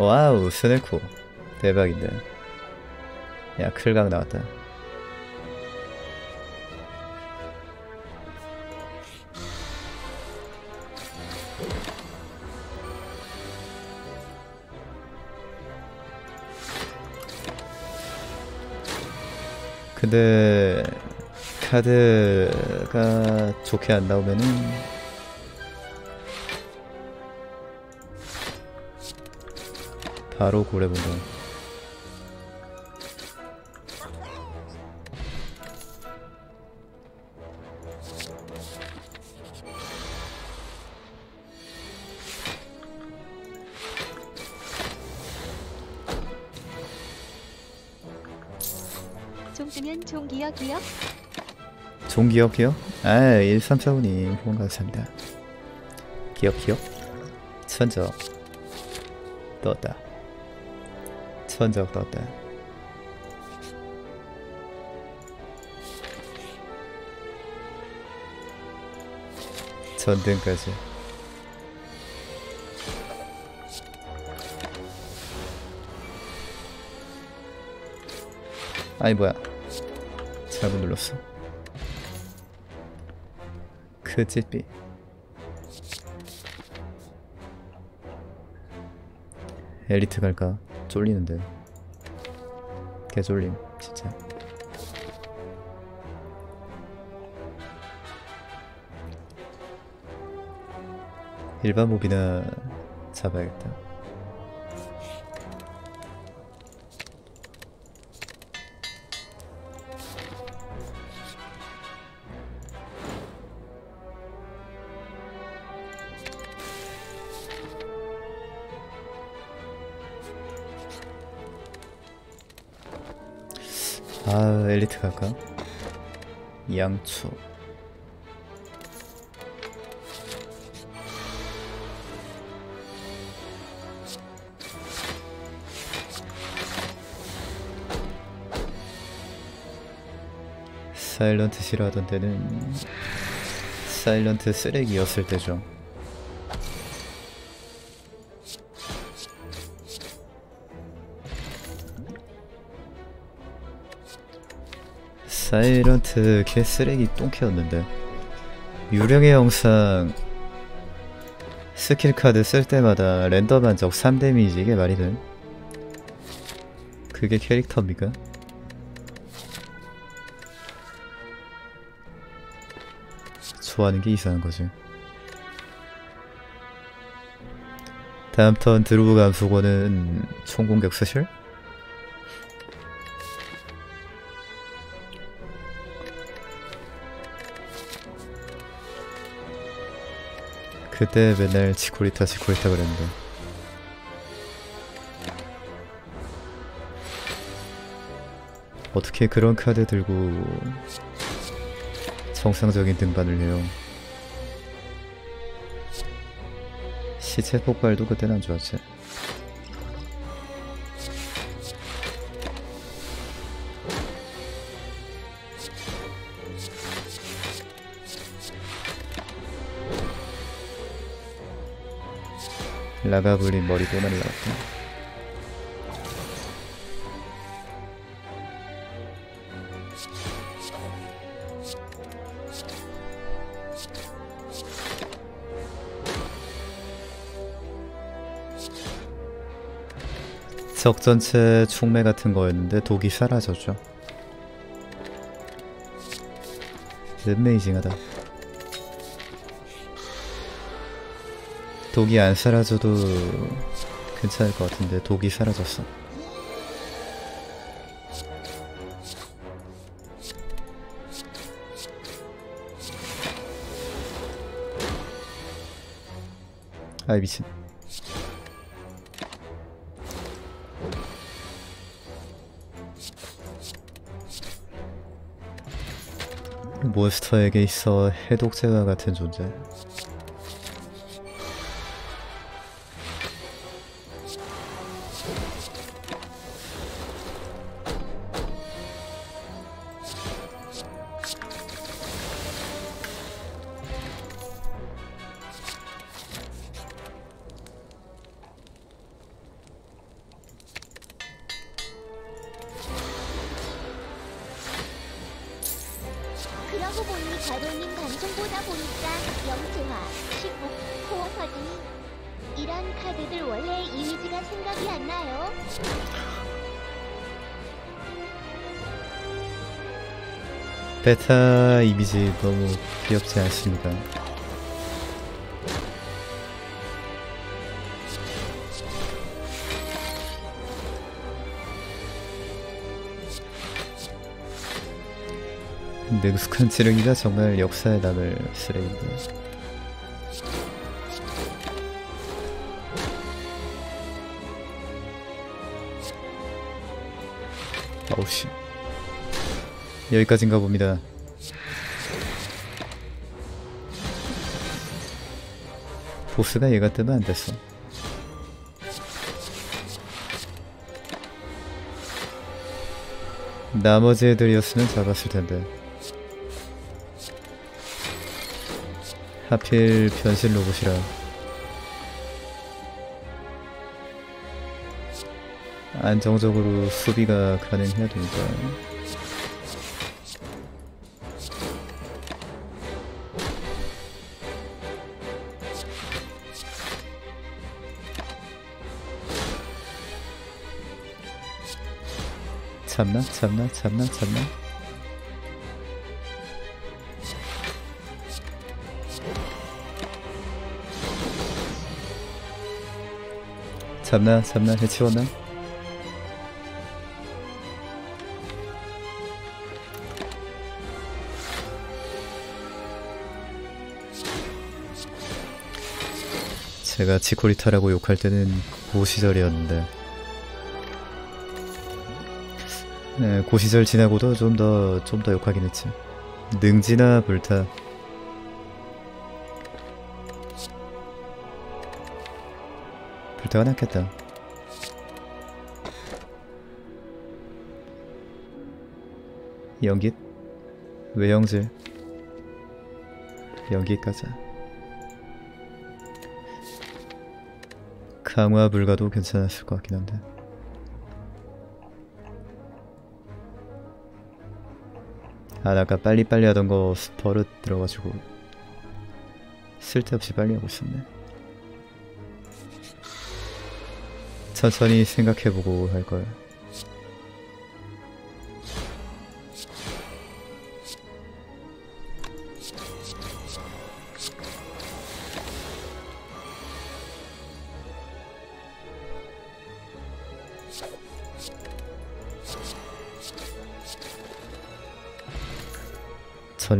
와우 스네코. 대박인데. 야 클각 나왔다. 근데 카드가 좋게 안 나오면은 바로 고래본다. 총 쓰면 총 기억 기억? 종 기억해요? 아 1345님 후원 감사합니다. 기억 기억? 천적 떴다 천적 떴다 전등까지. 아니 뭐야. 잘못 눌렀어. 그 찌삐 엘리트 갈까? 쫄리는데. 개 쫄림 진짜. 일반 몹이나 잡아야겠다 아 엘리트 갈까? 양초 사일런트 싫어하던 때는 사일런트 쓰레기였을 때죠 사이런트 개쓰레기 똥캐였는데 유령의 영상 스킬 카드 쓸 때마다 랜덤 한 적 3데미지 이게 말이 돼? 그게 캐릭터입니까? 좋아하는 게 이상한 거지 다음 턴 드루브 감수고는 총공격 스실? 그때 맨날 치코리타 치코리타 그랬는데. 어떻게 그런 카드 들고 정상적인 등반을 해요? 시체 폭발도 그땐 안 좋았지 라가블린 머리 또 날라갔다. 적 전체 총매 같은 거였는데 독이 사라졌죠. 넷메이징하다 독이 안 사라져도 괜찮을 것 같은데 독이 사라졌어. 아이 미친. 몬스터에게 있어 해독제와 같은 존재. 베타 이미지 너무 귀엽지 않습니까? 능숙한 지렁이가 정말 역사에 남을 쓰레기인데 어우씨 여기까지인가 봅니다. 보스가 얘가 뜨면 안 됐어. 나머지 애들이었으면 잡았을 텐데. 하필 변신 로봇이라. 안정적으로 수비가 가능해야 되니까 참나 참나 참나 참나 잡나 잡나 해치웠나? 제가 지코리타라고 욕할 때는 고 시절이었는데 네, 고 시절 지나고도 좀 더 좀 더 욕하긴 했지. 능지나 불타. 불타가 낫겠다. 연깃 외형질? 가자 강화 불가도 괜찮았을 것 같긴 한데 아, 나 아까 빨리빨리 하던 거 버릇 들어가지고 쓸데없이 빨리 하고 있었네. 천천히 생각해보고 할 걸.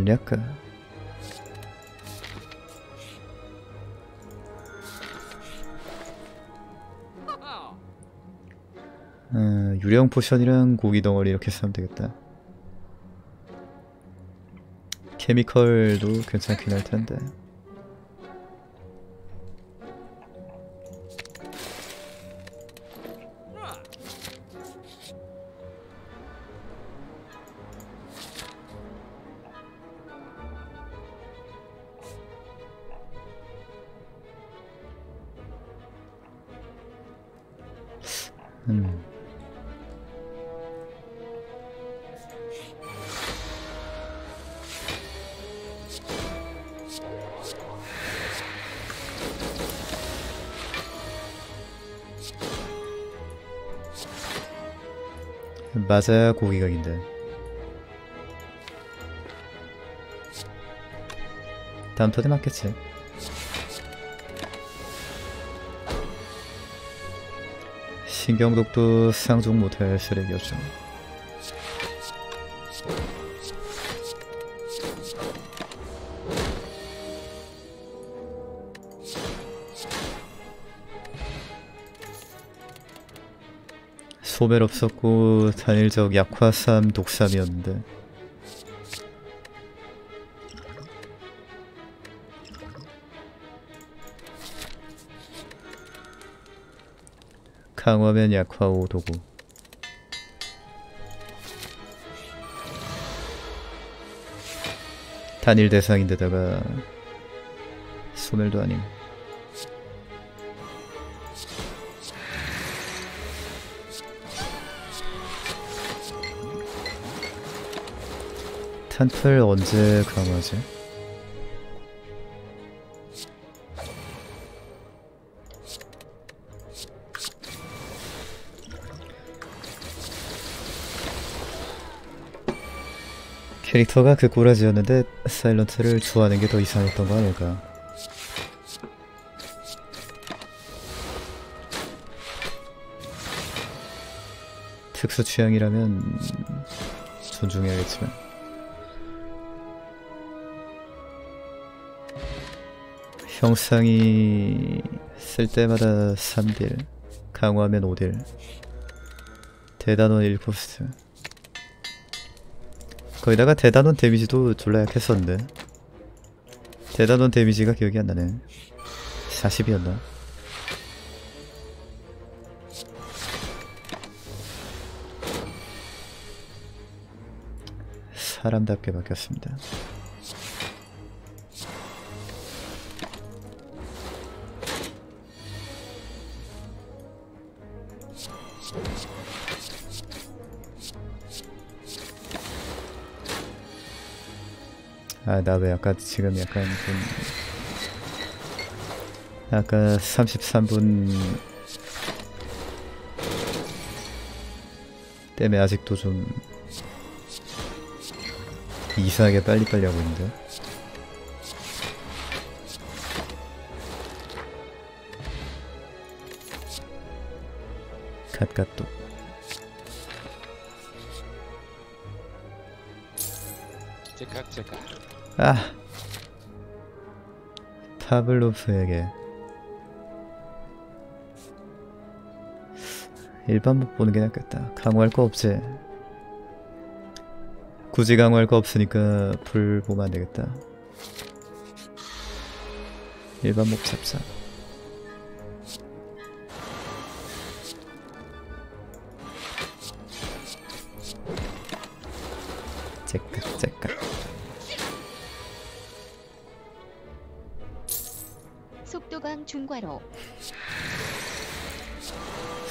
전략가. 어, 유령 포션이랑 고기 덩어리 이렇게 쓰면 되겠다. 케미컬도 괜찮긴 할 텐데. 맞아야 고기각인데. 다음 턴에 맞겠지? 신경독도 상종 못할 쓰레기였죠 소멸 없었고 단일적 약화삼 독삼이었는데. 강화면 약화 5도구. 단일 대상인데다가 소멸도 아니 고 산풀 언제 강화지? 캐릭터가 그 꼬라지였는데 사일런트를 좋아하는 게 더 이상했던 거 아닐까? 특수 취향이라면 존중해야겠지만 형상이 쓸 때마다 3딜 강화하면 5딜 대단원 1코스트 거기다가 대단원 데미지도 졸라 약했었는데 대단원 데미지가 기억이 안 나네 40이었나? 사람답게 바뀌었습니다. 아, 나 왜 아까 지금 약간 좀 아까 33분 때문에 아직도 좀 이상하게 빨리빨리 하고 있는데? 갓갓도 아 파블로프에게. 일반 못 보는 게 낫겠다. 강화할 거 없지. 굳이 강화할 거 없으니까 불 보면 안 되겠다. 일반 목 잡자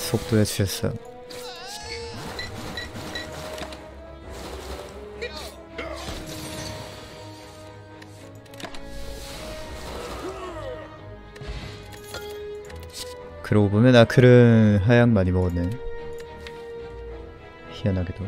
속도에 취했어 그러고 보면 아클은 하약 많이 먹었네. 희한하게도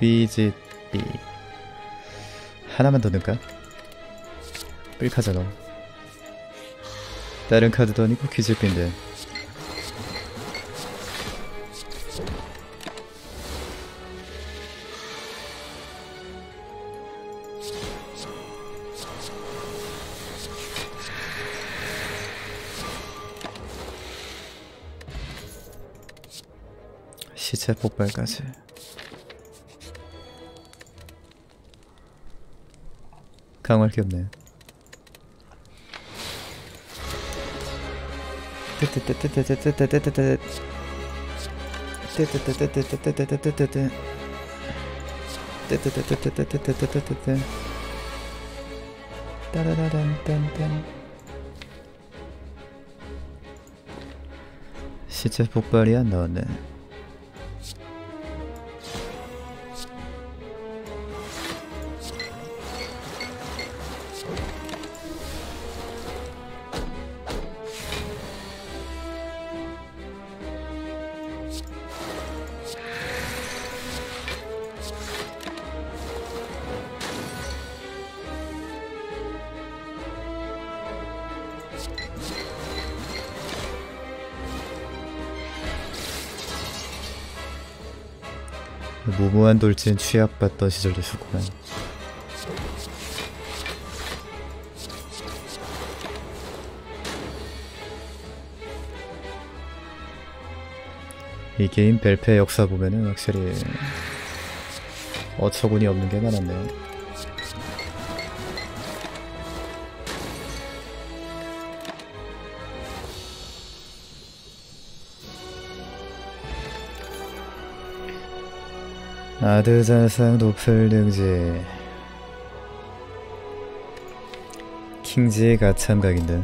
귀지비 하나만 더 넣을까? 뿔카잖아 다른 카드도 아니고 귀지비인데 시체 폭발까지 강화할 게 없네. 시체 폭발이 안 나왔네. 무모한 돌진 취약받던 시절도 있었구만. 이 게임 벨페 역사 보면은 확실히 어처구니 없는 게 많았네요. 아드자상 높을 등지 킹지의 가참각인데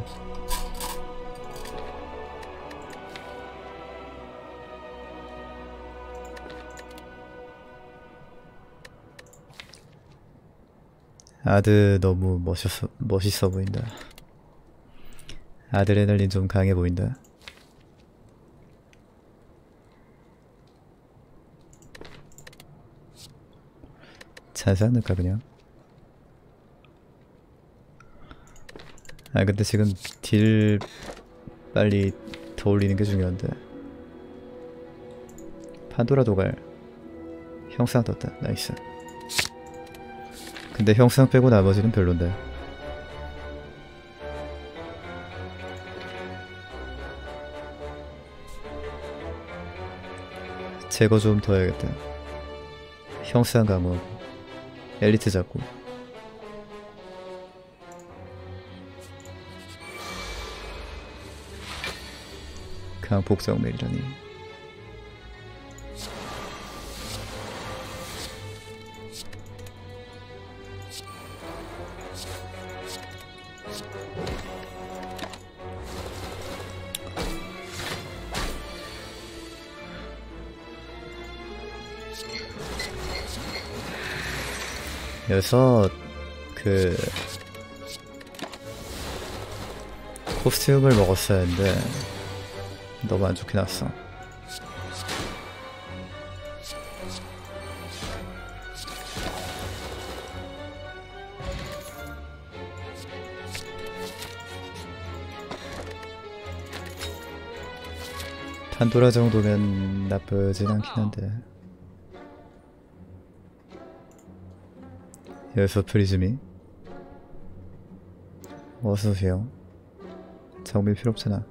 아드 너무 멋있어, 멋있어 보인다. 아드레날린 좀 강해 보인다. 자세 않을까 그냥? 아 근데 지금 딜 빨리 더 올리는 게 중요한데. 판도라 도갈 형상 떴다. 나이스. 근데 형상 빼고 나머지는 별론데. 제거 좀 더 해야겠다. 형상 감옥 엘리트 잡고. 그냥 복정멜이라니 여섯 그 코스튬을 먹었어야 했는데 너무 안 좋게 나왔어. 판도라 정도면 나쁘진 않긴 한데 여기서 프리즈미 어서오세요 정비 필요 없잖아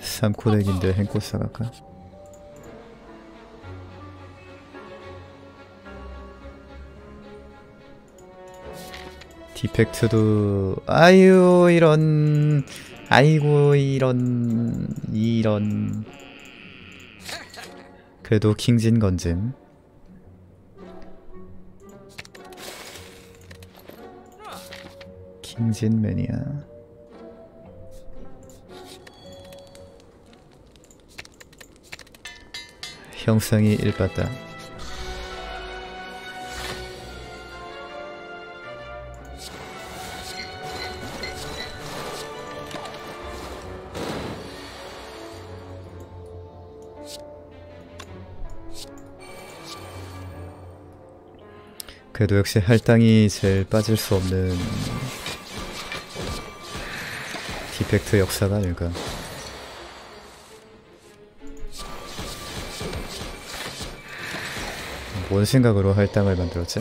삼코덱인데 행코스 갈까? 디펙트도 아유 이런 아이고 이런 이런. 그래도 킹진 건짐. 킹진 매니아. 형상이 일봤다 그래도 역시 할당이 제일 빠질 수 없는 디펙트 역사가 아닐까 뭔 생각으로 할당을 만들었지?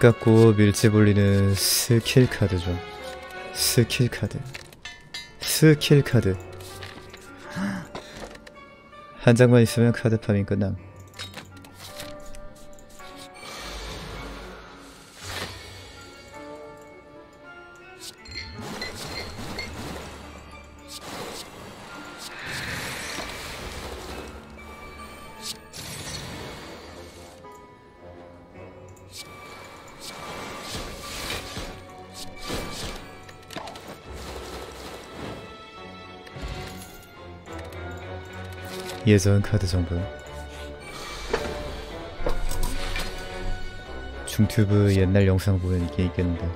깎고 밀집 올리는 스킬 카드죠. 스킬 카드. 스킬 카드. 한 장만 있으면 카드 파밍 끝남. 예전 카드 정보. 중튜브 옛날 영상 보면 이게 있겠는데.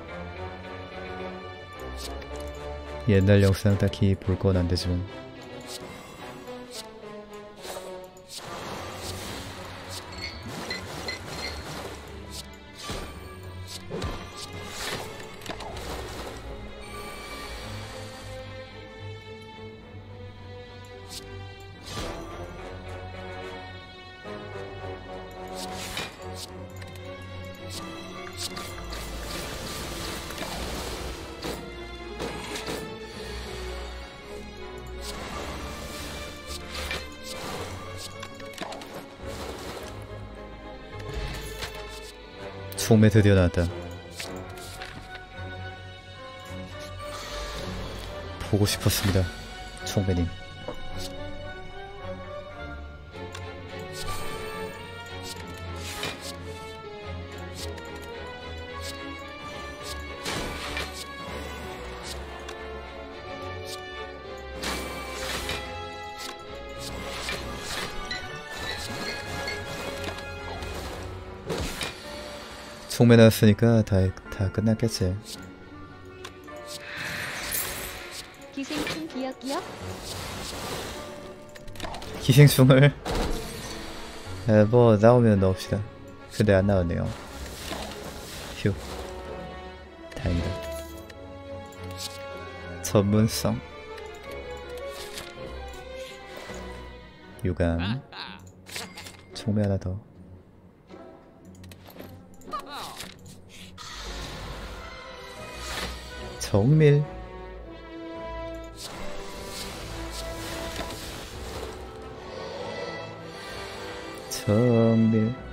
옛날 영상 딱히 볼 건 안 되지만 총매 드디어 나왔다. 보고 싶었습니다. 총매님. 총매 나왔으니까 다, 다 끝났겠지. 기생충 기억 기억 기생충을 에, 뭐 나오면 넣읍시다. 근데 안 나왔네요. 휴. 다행이다. 전문성. 유감. 총매 하나 더. 정밀. 정밀.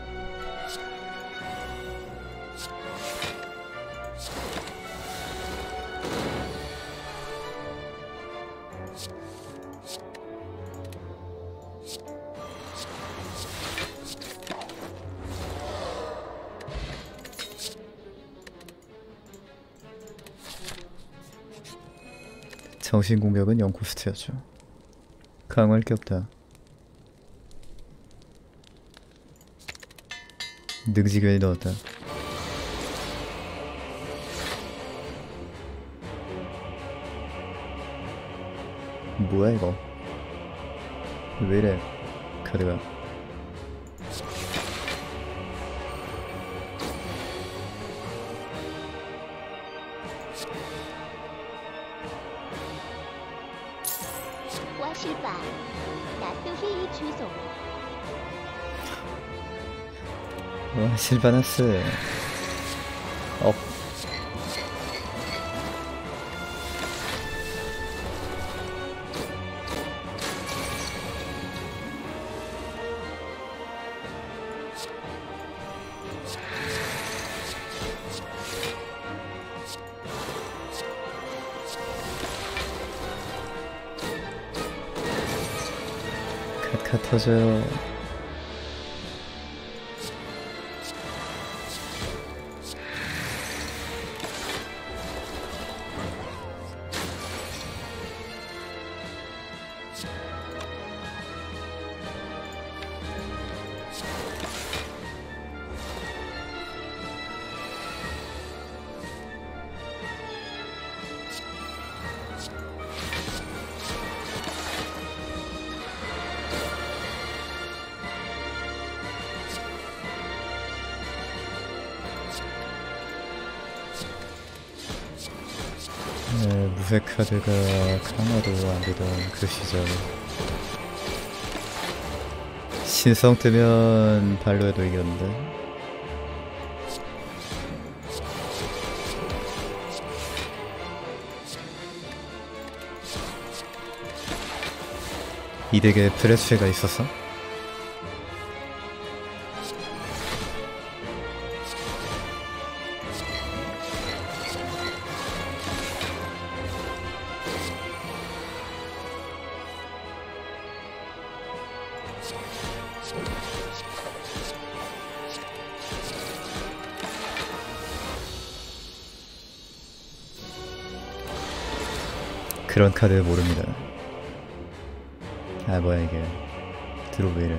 정신 공격은 0코스트였죠. 강할 게 없다. 능지견이 넣었다. 뭐야 이거? 왜 이래? 카드가 실바나스. 어. 갓갓 터져요. 네, 무쇠 카드가 강화도 안 되던 그 시절. 신성 뜨면 발로 해도 이겼는데. 이 덱에 프레스가 있었어? 그런 카드를 모릅니다. 아 뭐야 이게 드롭웨이를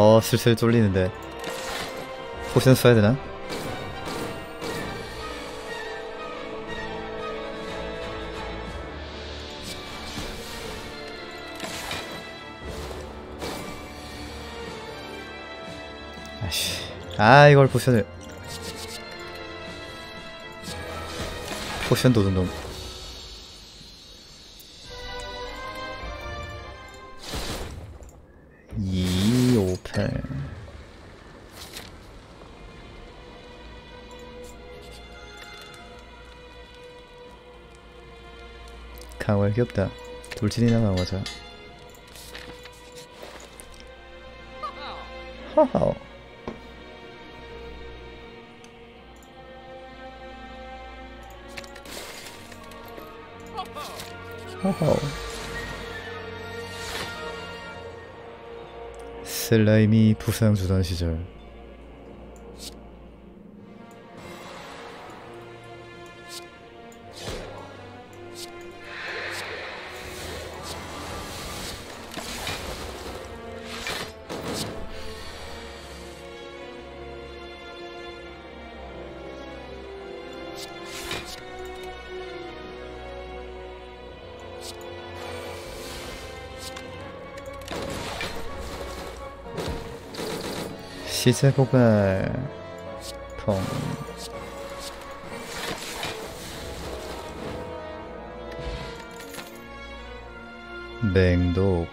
어 슬슬 쫄리는데. 포션 써야 되나? 아씨. 아 이걸 포션을. 포션 도둑놈 귀엽다. 돌진이나 나가자. 허허. 허허. 슬라임이 부상 주던 시절 고갈 펑 맹독.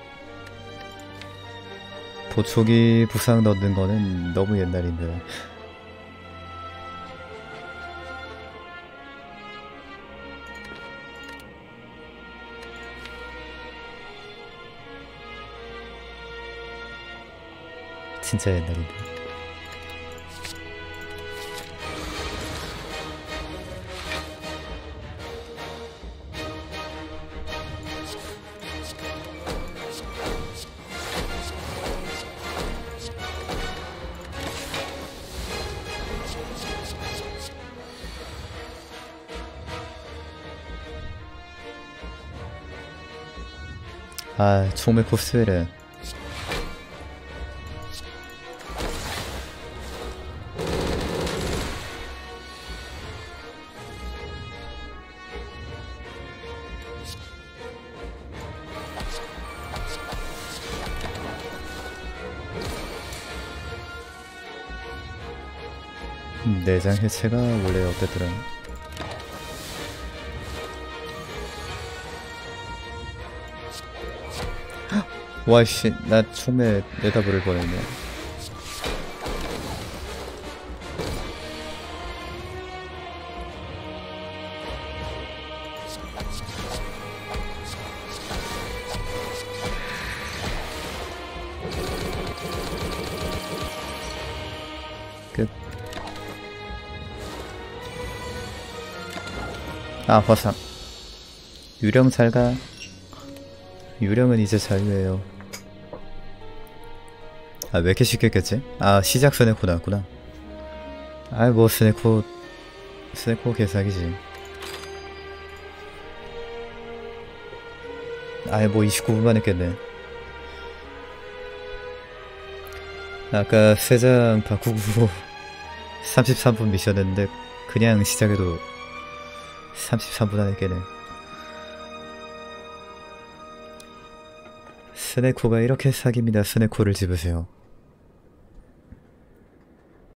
보초기 부상 넣는 거는 너무 옛날인데. 진짜 옛날인데 아 총매 코스를 내장 해체가 원래 어땠더라 와이씨 나 총매 내다버릴 뻔했네 끝. 아, 화상. 유령 잘가. 유령은 이제 자유예요. 아, 왜 이렇게 쉽게 깼지? 아, 시작 스네코 나왔구나. 아이, 뭐, 스네코, 스네코 개사기지. 아이, 뭐, 29분 만에 깼네. 아까 세 장 바꾸고 33분 미션 했는데, 그냥 시작해도 33분 안에 깨네. 스네코가 이렇게 사깁니다. 스네코를 집으세요.